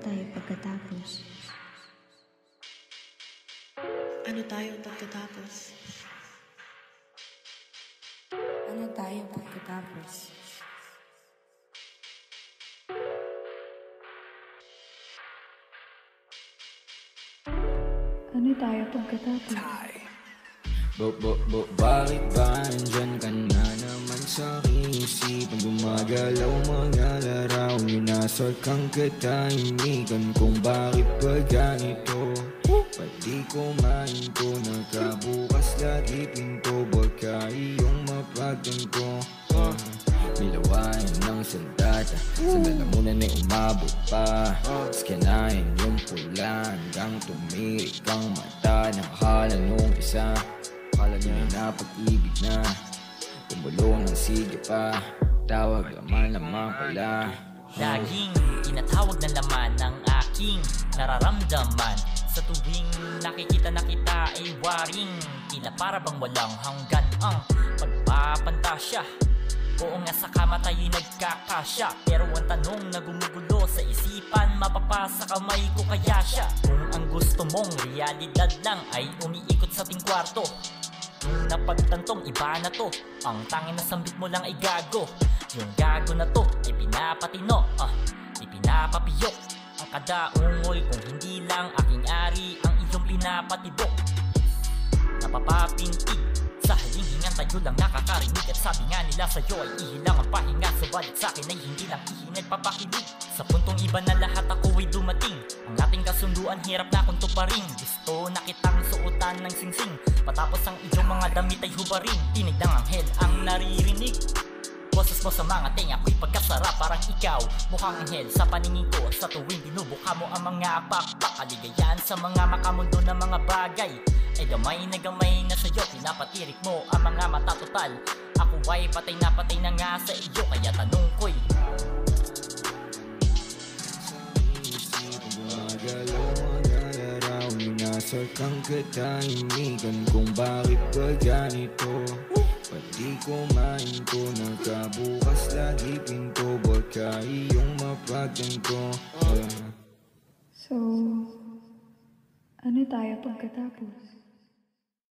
tayo pagkatapos? Ano tayo pagkatapos? Ano tayo pagkatapos? Ano tayo pagkatapos? Bo, bo, bo, bakit ba andyan ka na naman sa aking isipan Gumagalaw mga Minasort kang katahimikan Kung bakit ba ganito? Pati kumain ko Nakabukas lagi pinto Baka iyong mapagtanto uh, Nilawayan ng sandata. Sa lalamunan ay umabot pa. Skanahin yung pula Hanggang tumirik ang mata Nakakala nung isa. Akala niya na pag-ibig na. Kumulong ng sige pa. Tawag laman naman pala Laging tinatawag na laman ng aking nararamdaman. Sa tuwing nakikita na kita ay waring Tila para bang walang hanggan ang pagpapantasya. Oo nga sa kama tayo'y nagkakasya. Pero ang tanong na gumugulo sa isipan Mapapasa kamay ko kaya siya? Kung ang gusto mong realidad lang ay umiikot sa ting kwarto. Napagtantong iba na to Ang tangin na sambit mo lang ay gago Yung gago na to ay pinapatino ah, Ipinapapiyok. Ang kadaungol kung hindi lang aking ari Ang iyong pinapatibok. Napapapintig Sa haling hingan tayo lang nakakarinig At sabi nga nila sa'yo ay ihilang ang pahinga. Subalit sa'kin ay hindi lang ihinag papakilig Sa puntong iba na lahat ako ay dumating. Ang ating kasunduan hirap na akong tuparin. Gusto na kitang suotan ng singsing. Patapos ang iyong mga damit ay hubarin. Tinig ng anghel ang naririnig Boses mo sa mga tenga ko'y pagkasarap. Parang ikaw Mukhang anghel. Sa paningin ko Sa tuwing binubuka mo ang mga pakpak Kaligayahan sa mga makamundo na mga bagay. Ay gamay na gamay na sa'yo Pinapatirik mo ang mga mata total. Ako ay patay na patay na nga sa iyo Kaya tanong ko'y Minasort kang katahimikan Kung bakit ba ganito Pati kumain ko Nakabukas lagi pinto Baka iyong mapagtanto uh, So, ano tayo pagkatapos?